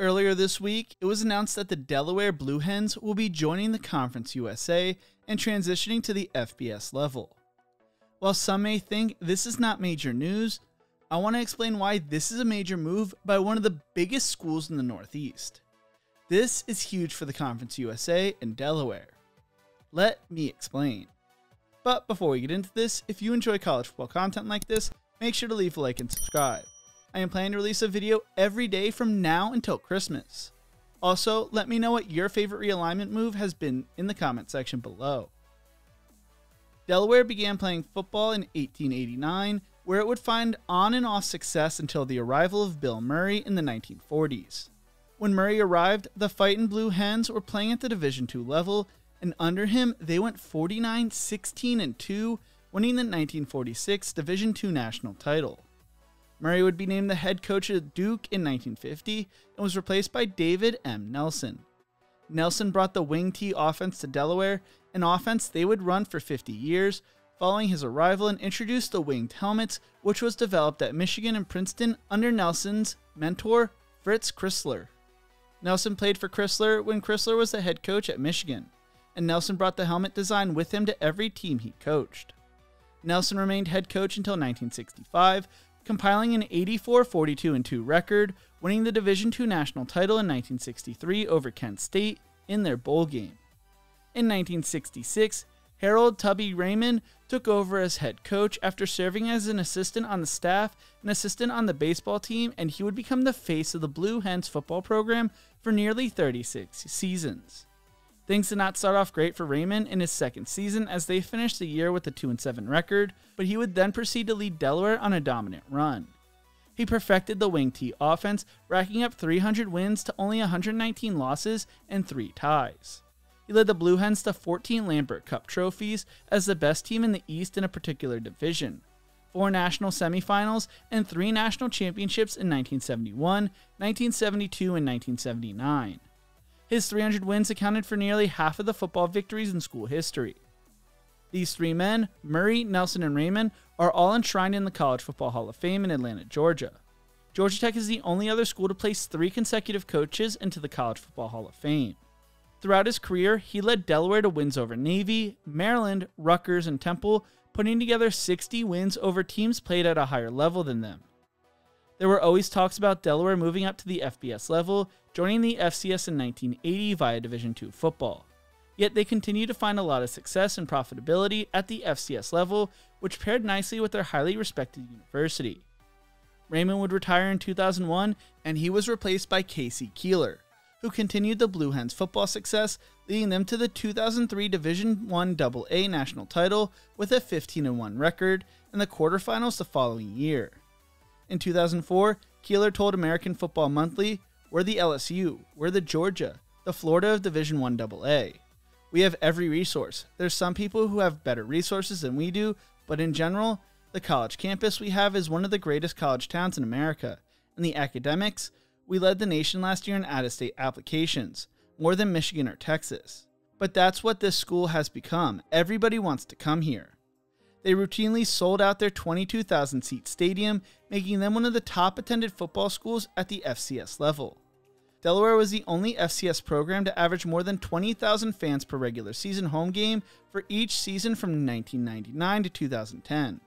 Earlier this week, it was announced that the Delaware Blue Hens will be joining the Conference USA and transitioning to the FBS level. While some may think this is not major news, I want to explain why this is a major move by one of the biggest schools in the Northeast. This is huge for the Conference USA and Delaware. Let me explain. But before we get into this, if you enjoy college football content like this, make sure to leave a like and subscribe. I am planning to release a video every day from now until Christmas. Also, let me know what your favorite realignment move has been in the comment section below. Delaware began playing football in 1889, where it would find on and off success until the arrival of Bill Murray in the 1940s. When Murray arrived, the Fightin' Blue Hens were playing at the Division II level, and under him, they went 49 16 and 2, winning the 1946 Division II national title. Murray would be named the head coach of Duke in 1950 and was replaced by David M. Nelson. Nelson brought the wing T offense to Delaware, an offense they would run for 50 years, following his arrival and introduced the winged helmets, which was developed at Michigan and Princeton under Nelson's mentor, Fritz Crisler. Nelson played for Crisler when Crisler was the head coach at Michigan, and Nelson brought the helmet design with him to every team he coached. Nelson remained head coach until 1965, compiling an 84 42 and 2 record, winning the Division II national title in 1963 over Kent State in their bowl game. In 1966, Harold Tubby Raymond took over as head coach after serving as an assistant on the staff, an assistant on the baseball team, and he would become the face of the Blue Hens football program for nearly 36 seasons. Things did not start off great for Raymond in his second season as they finished the year with a 2 7 record, but he would then proceed to lead Delaware on a dominant run. He perfected the wing T offense, racking up 300 wins to only 119 losses and 3 ties. He led the Blue Hens to 14 Lambert Cup trophies as the best team in the East in a particular division, four national semifinals, and three national championships in 1971, 1972, and 1979. His 300 wins accounted for nearly half of the football victories in school history. These three men, Murray, Nelson, and Raymond, are all enshrined in the College Football Hall of Fame in Atlanta, Georgia. Georgia Tech is the only other school to place three consecutive coaches into the College Football Hall of Fame. Throughout his career, he led Delaware to wins over Navy, Maryland, Rutgers, and Temple, putting together 60 wins over teams played at a higher level than them. There were always talks about Delaware moving up to the FBS level, joining the FCS in 1980 via Division II football. Yet they continue to find a lot of success and profitability at the FCS level, which paired nicely with their highly respected university. Raymond would retire in 2001, and he was replaced by K.C. Keeler, who continued the Blue Hens football success, leading them to the 2003 Division I AA national title with a 15 1 record and the quarterfinals the following year. In 2004, Keeler told American Football Monthly, We're the LSU, we're the Georgia, the Florida of Division 1 AA. We have every resource. There's some people who have better resources than we do, but in general, the college campus we have is one of the greatest college towns in America. In the academics, we led the nation last year in out of state applications, more than Michigan or Texas. But that's what this school has become. Everybody wants to come here. They routinely sold out their 22,000 seat stadium, making them one of the top attended football schools at the FCS level. Delaware was the only FCS program to average more than 20,000 fans per regular season home game for each season from 1999 to 2010.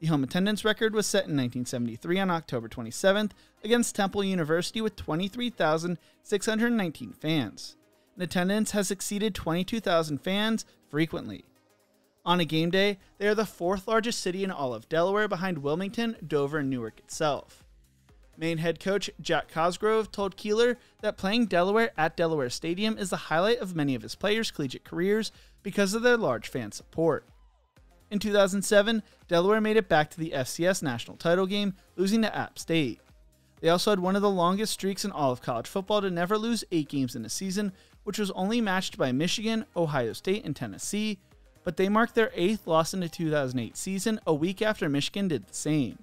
The home attendance record was set in 1973 on October 27th against Temple University with 23,619 fans. And attendance has exceeded 22,000 fans frequently. On a game day, they are the fourth largest city in all of Delaware behind Wilmington, Dover, and Newark itself. Maine head coach Jack Cosgrove told Keeler that playing Delaware at Delaware Stadium is the highlight of many of his players' collegiate careers because of their large fan support. In 2007, Delaware made it back to the FCS national title game, losing to App State. They also had one of the longest streaks in all of college football to never lose eight games in a season, which was only matched by Michigan, Ohio State, and Tennessee, but they marked their eighth loss in the 2008 season a week after Michigan did the same.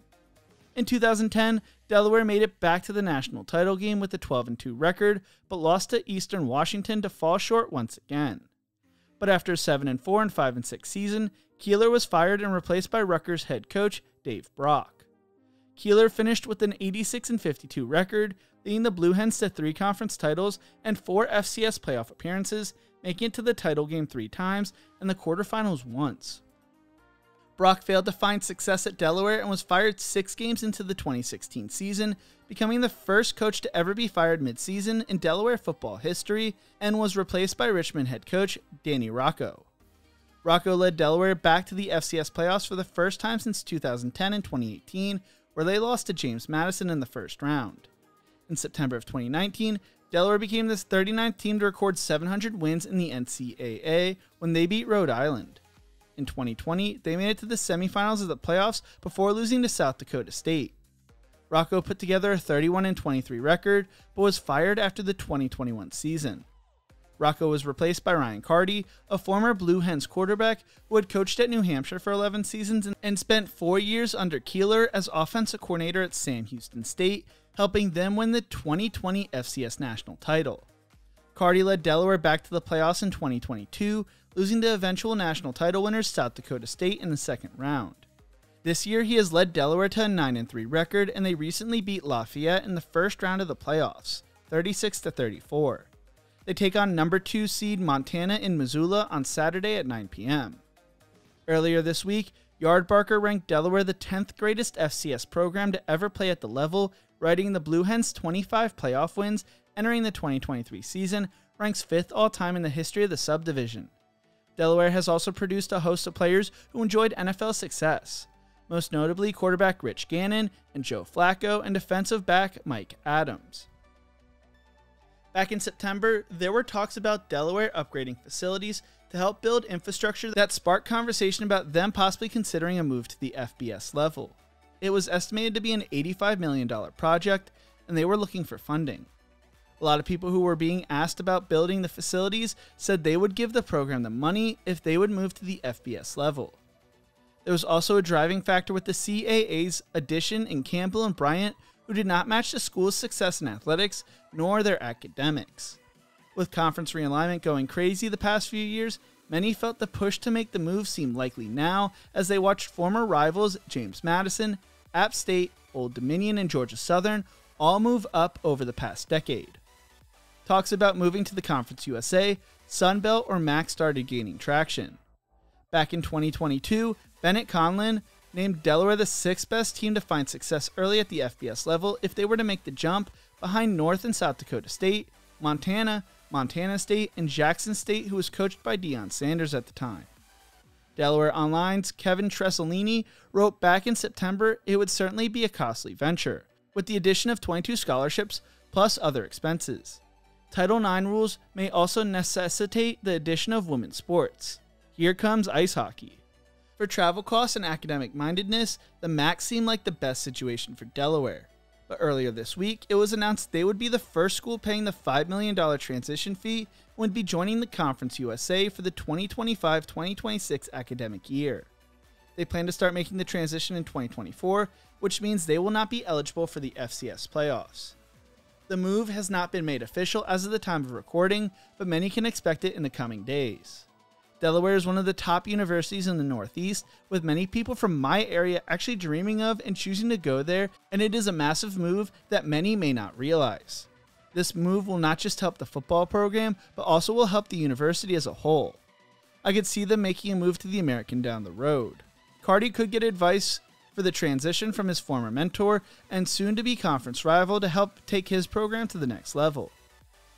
In 2010, Delaware made it back to the national title game with a 12 2 record, but lost to Eastern Washington to fall short once again. But after a 7 4 and 5 6 season, Keeler was fired and replaced by Rutgers head coach Dave Brock. Keeler finished with an 86 52 record, leading the Blue Hens to three conference titles and four FCS playoff appearances, making it to the title game three times and the quarterfinals once. Brock failed to find success at Delaware and was fired six games into the 2016 season, becoming the first coach to ever be fired midseason in Delaware football history, and was replaced by Richmond head coach Danny Rocco. Rocco led Delaware back to the FCS playoffs for the first time since 2010 and 2018, where they lost to James Madison in the first round. In September of 2019, Delaware became the 39th team to record 700 wins in the NCAA when they beat Rhode Island. In 2020, they made it to the semifinals of the playoffs before losing to South Dakota State. Rocco put together a 31 23 record, but was fired after the 2021 season. Rocco was replaced by Ryan Carty, a former Blue Hens quarterback who had coached at New Hampshire for 11 seasons and spent four years under Keeler as offensive coordinator at Sam Houston State, helping them win the 2020 FCS national title. Carty led Delaware back to the playoffs in 2022, losing to eventual national title winners South Dakota State in the second round. This year, he has led Delaware to a 9 3 record, and they recently beat Lafayette in the first round of the playoffs, 36 34. They take on number 2 seed Montana in Missoula on Saturday at 9 p.m. Earlier this week, Yardbarker ranked Delaware the 10th greatest FCS program to ever play at the level, writing the Blue Hens 25 playoff wins entering the 2023 season, ranks 5th all time in the history of the subdivision. Delaware has also produced a host of players who enjoyed NFL success, most notably quarterback Rich Gannon and Joe Flacco and defensive back Mike Adams. Back in September, there were talks about Delaware upgrading facilities to help build infrastructure that sparked conversation about them possibly considering a move to the FBS level. It was estimated to be an $85 million project, and they were looking for funding. A lot of people who were being asked about building the facilities said they would give the program the money if they would move to the FBS level. There was also a driving factor with the CAA's addition in Campbell and Bryant, who did not match the school's success in athletics nor their academics. With conference realignment going crazy the past few years, many felt the push to make the move seem likely now as they watched former rivals James Madison, App State, Old Dominion, and Georgia Southern all move up over the past decade talks about moving to the Conference USA, Sunbelt, or MAC started gaining traction. Back in 2022, Bennett Conlin named Delaware the sixth best team to find success early at the FBS level if they were to make the jump behind North and South Dakota State, Montana, Montana State, and Jackson State, who was coached by Deion Sanders at the time. Delaware Online's Kevin Tresolini wrote back in September it would certainly be a costly venture, with the addition of 22 scholarships plus other expenses. Title IX rules may also necessitate the addition of women's sports. Here comes ice hockey. For travel costs and academic mindedness, the MAC seemed like the best situation for Delaware. But earlier this week, it was announced they would be the first school paying the $5 million transition fee and would be joining the Conference USA for the 2025 2026 academic year. They plan to start making the transition in 2024, which means they will not be eligible for the FCS playoffs. The move has not been made official as of the time of recording, but many can expect it in the coming days. Delaware is one of the top universities in the Northeast, with many people from my area actually dreaming of and choosing to go there, and it is a massive move that many may not realize. This move will not just help the football program, but also will help the university as a whole. I could see them making a move to the American down the road. Carty could get advice for the transition from his former mentor and soon to be conference rival to help take his program to the next level.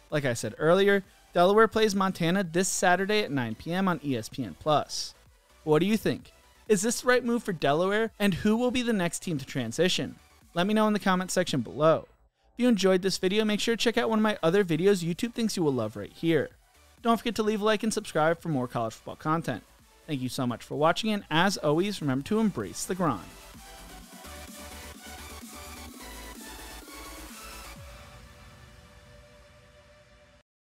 Like I said earlier, Delaware plays Montana this Saturday at 9 p.m. on ESPN Plus. What do you think? Is this the right move for Delaware and who will be the next team to transition? Let me know in the comment section below. If you enjoyed this video, make sure to check out one of my other videos YouTube thinks you will love right here. Don't forget to leave a like and subscribe for more college football content. Thank you so much for watching, and as always, remember to embrace the grind.